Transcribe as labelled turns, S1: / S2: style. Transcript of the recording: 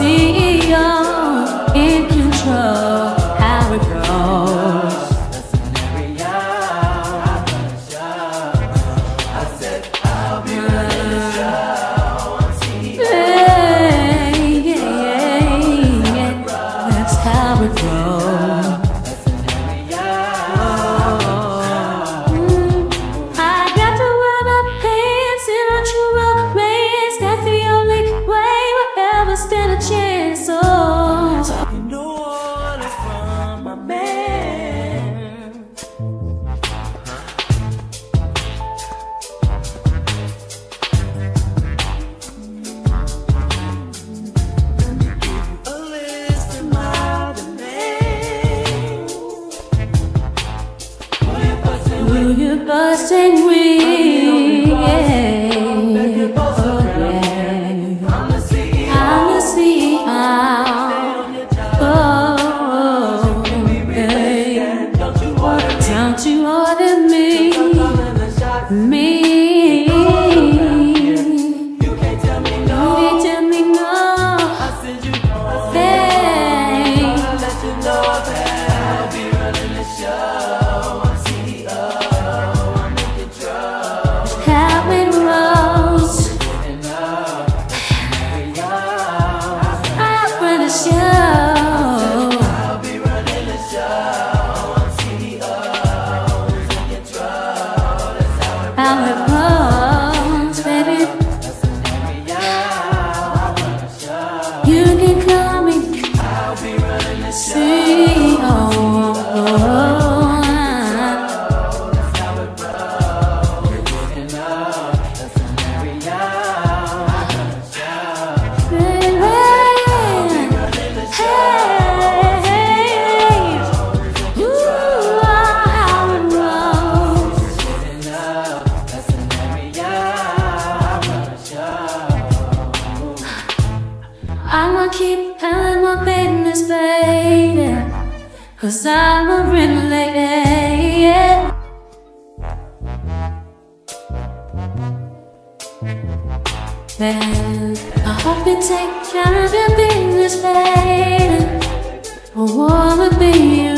S1: see you
S2: in control.
S3: you
S2: busting
S3: wings. about her clothes.
S2: I'ma keep handling my business, baby. Cause I'm a real lady, yeah. Man, I hope you take care of your business, baby. I wanna be you,